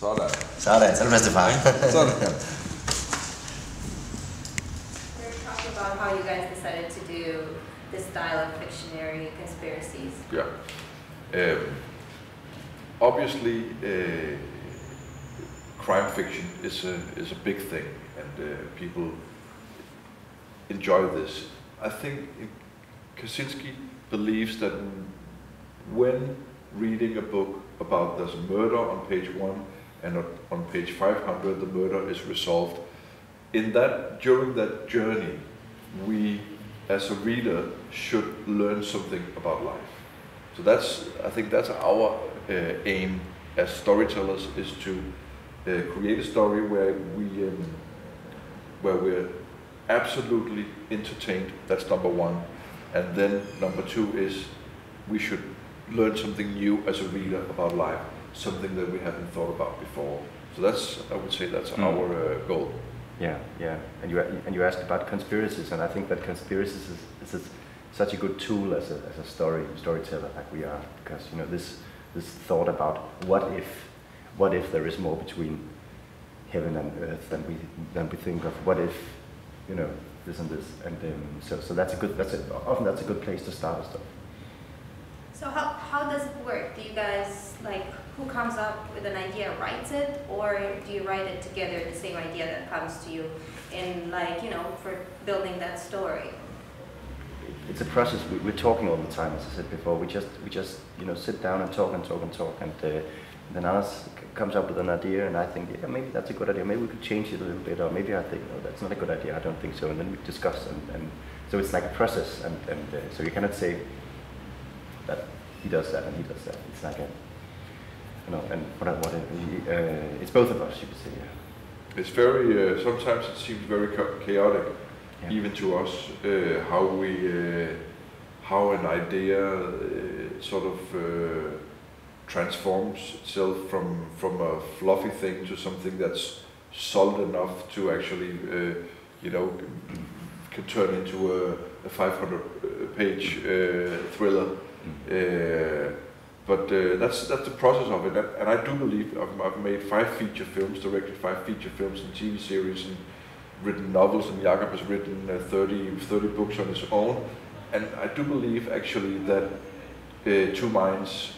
Sådan. Sådan, så det bedste far. Sådan. We were talking about how you guys decided to do this style of fictionary conspiracies. Yeah. Um, obviously, uh, crime fiction is a is a big thing, and uh, people enjoy this. I think Kazinski believes that when reading a book about there's a murder on page one and on- page 500 the murder is resolved, in that during that journey, we as a reader should learn something about life. So that's I think that's our uh, aim as storytellers is to uh, create a story where we um, where we're absolutely entertained. That's number one, and then number two is we should learn something new as a reader about life, something that we haven't thought about before. So that's I would say that's Mm. our uh, goal. Yeah, yeah. And you and you asked about conspiracies, and I think that conspiracies is, is such a good tool as a, as a story storyteller like we are, because you know this this thought about what if what if there is more between heaven and earth than we than we think of. What if you know this and this, and um, so so that's a good that's a, often that's a good place to start stuff. So how, how does it work? Do you guys, like, who comes up with an idea writes it, or do you write it together, the same idea that comes to you in, like, you know, for building that story? it's a process. We, we're talking all the time, as I said before. We just we just you know sit down and talk and talk and talk, and uh, then c- comes up with an idea, and I think yeah maybe that's a good idea. Maybe we could change it a little bit, or maybe I think no that's not a good idea. I don't think so, and then we discuss, and, and so it's like a process, and, and uh, so you cannot say he does that and he does that. It's like a you know, and what what uh, it's both of us, you could say. Yeah. It's very uh, sometimes it seems very chaotic, Yeah. even to us, uh, how we uh, how an idea uh, sort of uh, transforms itself from from a fluffy thing to something that's solid enough to actually uh, you know can turn into a, a 500 page uh, thriller. Uh, but uh, that's that's the process of it, and, I do believe I've, I've made five feature films, directed five feature films and TV series, and written novels, and Jacob has written uh, 30, 30 books on his own, and I do believe actually that uh, two minds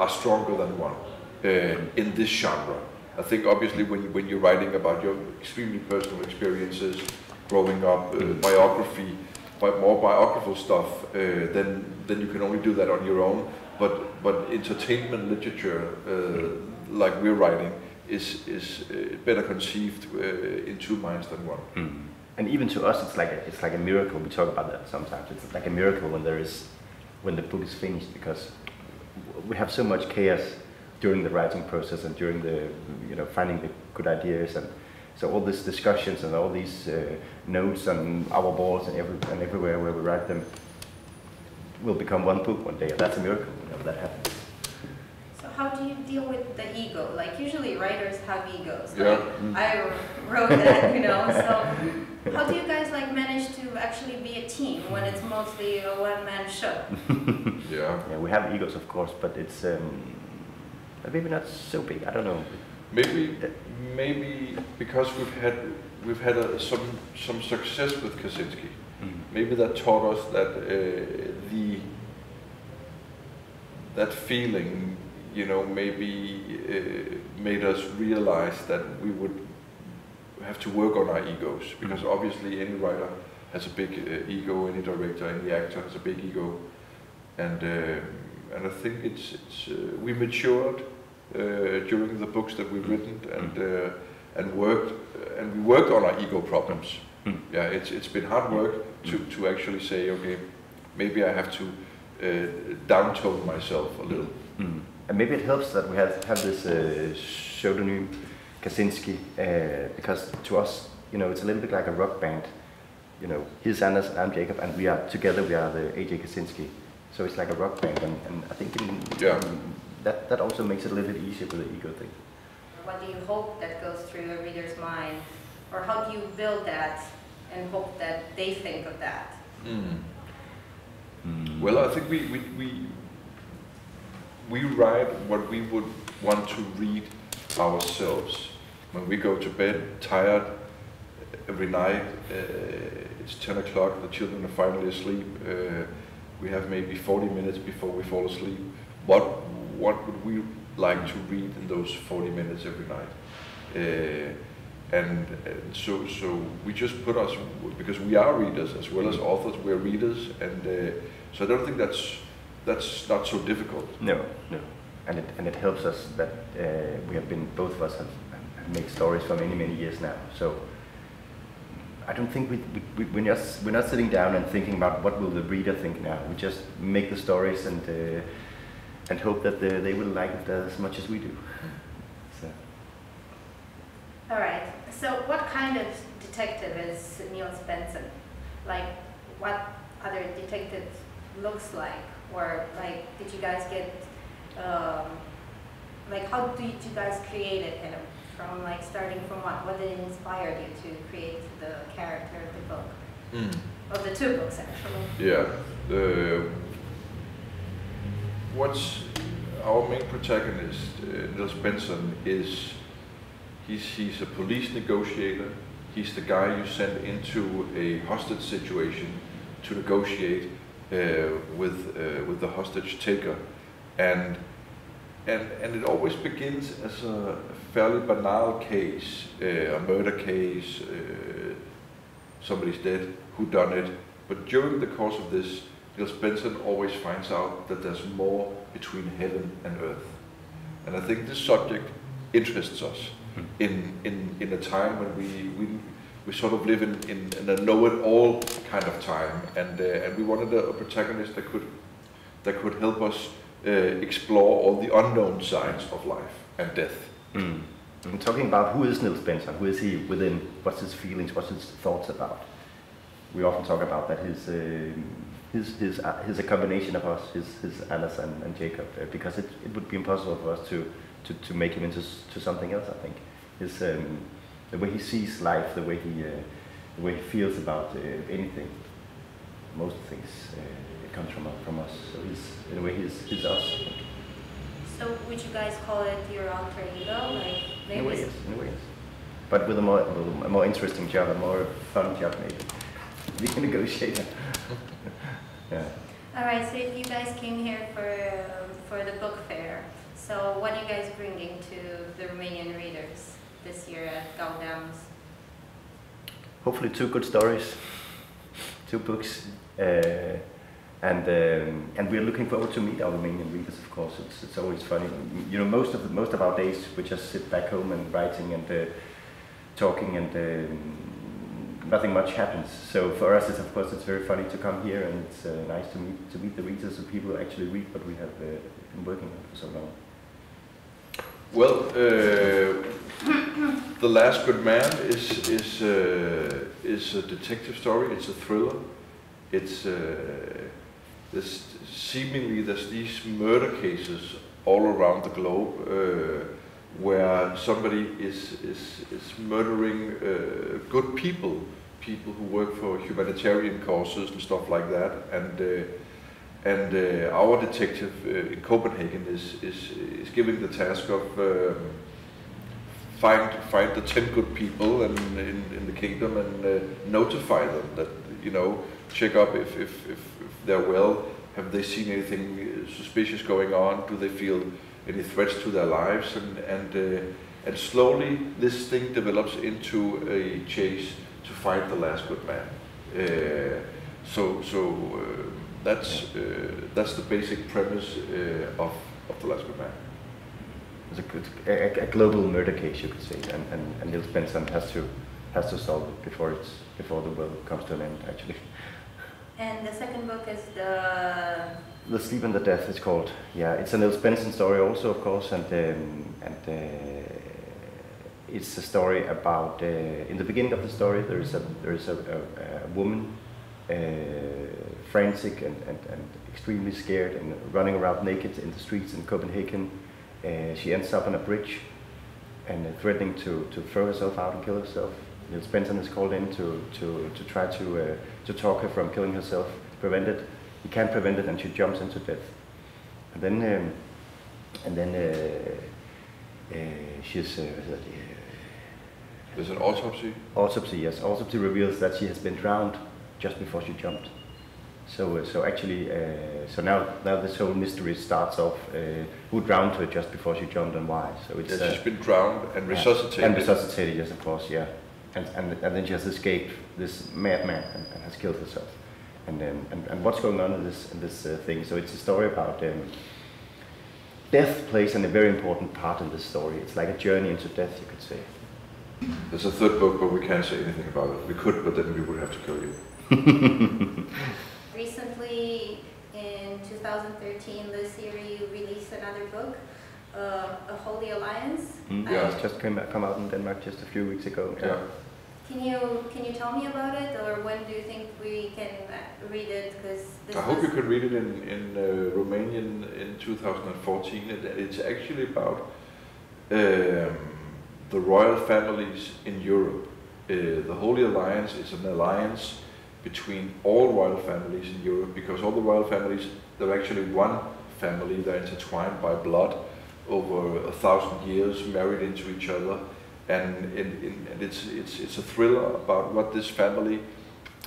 are stronger than one uh, in this genre. I think obviously when, when you're writing about your extremely personal experiences, growing up, uh, biography, bi- more biographical stuff, uh, then then you can only do that on your own. But but entertainment literature, uh, like we're writing, is is uh, better conceived in two minds than one. Mm. And even to us, it's like a, it's like a miracle. We talk about that sometimes. It's like a miracle when there is when the book is finished because we have so much chaos during the writing process and during the you know finding the good ideas and so all these discussions and all these uh, notes and our walls and every and everywhere where we write them will become one book one day. And that's a miracle whenever that happens. So how do you deal with the ego? Like, usually writers have egos. Yeah. Like, I wrote that, you know, so how do you guys, like, manage to actually be a team when it's mostly a one-man show? Yeah. Yeah, we have egos, of course, but it's um, maybe not so big. I don't know. Maybe, maybe because we've had we've had a, some some success with Kazinski. Maybe that taught us that uh, the that feeling, you know, maybe uh, made us realize that we would have to work on our egos. Because obviously any writer has a big uh, ego, any director, any actor has a big ego, and uh, and I think it's it's uh, we matured during the books that we've written and uh, and worked and we worked on our ego problems. Mm. Yeah, it's it's been hard work to to actually say okay, maybe I have to uh, downtone myself a little. Mm. And maybe it helps that we have have this uh, pseudonym Kazinski uh, because to us, you know, it's a little bit like a rock band. You know, he's Anders and I'm Jacob, and we are together. We are the AJ Kazinski. So it's like a rock band, and, and I think in, Yeah. in- that that also makes it a little bit easier with the ego thing. What do you hope that goes through a reader's mind? Or how do you build that and hope that they think of that? Well, I think we, we, we, we write what we would want to read ourselves. When we go to bed tired every night, uh, it's 10 o'clock, the children are finally asleep, uh, we have maybe 40 minutes before we fall asleep. What, what would we like to read in those 40 minutes every night? Uh, and, so, so we just put us, because we are readers as well as authors, we're readers, and uh, so I don't think that's, that's not so difficult. No, no. And it, and it helps us that uh, we have been, both of us have, have made stories for many, many years now. So I don't think we, we, we, are just, we're not sitting down and thinking about what will the reader think now. We just make the stories and, uh, and hope that the, they will like it as much as we do. So. All right. So what kind of detective is Neil Bentzon? Like, what other detective looks like? Or like, did you guys get, um, like, how did you guys create him? From like starting from what? What did it inspire you to create the character of the book? Mm. Of the two books, actually. Yeah. The what's our main protagonist, uh, Niels Bentzon, is he's he's a police negotiator. He's the guy you send into a hostage situation to negotiate uh, with uh, with the hostage taker, and and and it always begins as a fairly banal case, uh, a murder case, uh, somebody's dead, who done it. But during the course of this, Niels Bentzon always finds out that there's more between heaven and earth. And I think this subject interests us hmm. in, in, in a time when we, we, we sort of live in, in, in a know-it-all kind of time. And, uh, and we wanted a, a, protagonist that could, that could help us uh, explore all the unknown sides of life and death. Mm. I'm talking about who is Niels Bentzon, who is he within, what's his feelings, what's his thoughts about. We often talk about that his, uh, his, his, uh, his a combination of us, his, his Anders and, and Jacob, uh, because it, it would be impossible for us to, to, to make him into to something else, I think. His, um, the way he sees life, the way he, uh, the way he feels about uh, anything, most things, uh, it comes from, from us. So he's, in a way, he's, he's us. So would you guys call it your alter ego? Like maybe in a way, yes. In a way, yes. But with a more, a more interesting job, a more fun job, maybe. Being a negotiator. Yeah. All right. So if you guys came here for um, for the book fair, so what are you guys bringing to the Romanian readers this year at Gaudeamus? Hopefully, two good stories, two books. Uh, and um, and we're looking forward to meet our Romanian readers. Of course, it's it's always funny. You know, most of the, most of our days we just sit back home and writing and uh, talking, and uh, nothing much happens. So for us, it's of course it's very funny to come here, and it's uh, nice to meet to meet the readers and people who actually read what we have uh, been working on for so long. Well, uh, the Last Good Man is is uh, is a detective story. It's a thriller. It's there's seemingly there's these murder cases all around the globe uh, where somebody is is is murdering uh, good people, people who work for humanitarian causes and stuff like that, and. Uh, and uh, our detective uh, in Copenhagen is, is, is given the task of um, find find the ten good people and in, in the kingdom and uh, notify them that you know check up if, if, if they're well? Have they seen anything suspicious going on? Do they feel any threats to their lives? And and uh, and slowly this thing develops into a chase to find the last good man. Uh, so so uh, that's uh, that's the basic premise uh, of of the last good man. It's a, a, a, global murder case, you could say, and, and, and Niels Bentzon has to has to solve it before it's before the world comes to an end, actually. And the second book is the. The Sleep and the Death is called. Yeah, it's a Niels Bentzon story also, of course, and um, and uh, it's a story about. Uh, in the beginning of the story, there is a there is a, a, a woman, uh, frantic and, and, and extremely scared and running around naked in the streets in Copenhagen. Uh, she ends up on a bridge and threatening to, to throw herself out and kill herself. Niels Bentzon is called in to, to, to try to, uh, to talk her from killing herself, prevent it. He can't prevent it and she jumps into death. And then, um, and then uh, uh, she's uh, uh, There's an autopsy. autopsy. Yes, autopsy reveals that she has been drowned just before she jumped. So, uh, so actually, uh, so now, now this whole mystery starts off. Uh, who drowned her just before she jumped and why? So it's Yeah, uh, she's been drowned and resuscitated. And resuscitated, yes, of course, yeah. And, and, and then she has escaped this madman and, and has killed herself. And, then and, and what's going on in this, in this uh, thing? So it's a story about um, death plays a very important part in this story. It's like a journey into death, you could say. There's a third book, but we can't say anything about it. We could, but then we would have to kill you. Recently, in 2013, this year you released another book, uh, A Holy Alliance. Mm, Yeah. It's just came, come out in Denmark just a few weeks ago. Yeah. Can you can you tell me about it, or when do you think we can uh, read it? Because I hope you could read it in, in uh, Romanian in 2014. It, it's actually about um, the royal families in Europe. Uh, the Holy Alliance is an alliance between all royal families in Europe because all the royal families, they're actually one family, they're intertwined by blood over a thousand years, married into each other. And, in, and it's, it's, it's a thriller about what this family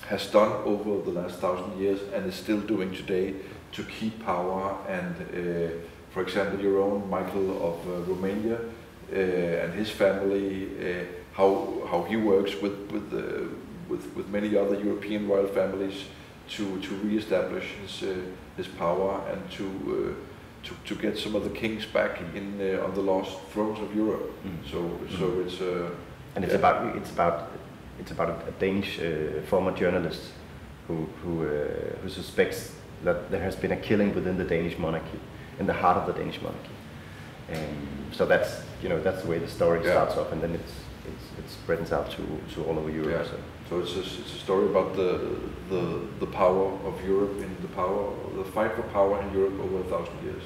has done over the last thousand years and is still doing today to keep power. And uh, for example, your own Michael of uh, Romania and his family, uh, how how he works with with, uh, with with many other European royal families to to re-establish his uh, his power and to. Uh, to, to get some of the kings back in uh, on the lost thrones of Europe, Mm. so so it's uh, And it's Yeah. about it's about it's about a Danish uh, former journalist who who uh, who suspects that there has been a killing within the Danish monarchy, in the heart of the Danish monarchy. Um, so that's you know that's the way the story Yeah. starts off, and then it's it's it spreads out to, to all over Europe. Yeah. So. So it's a, it's a story about the, the the power of Europe and the power the fight for power in Europe over a thousand years.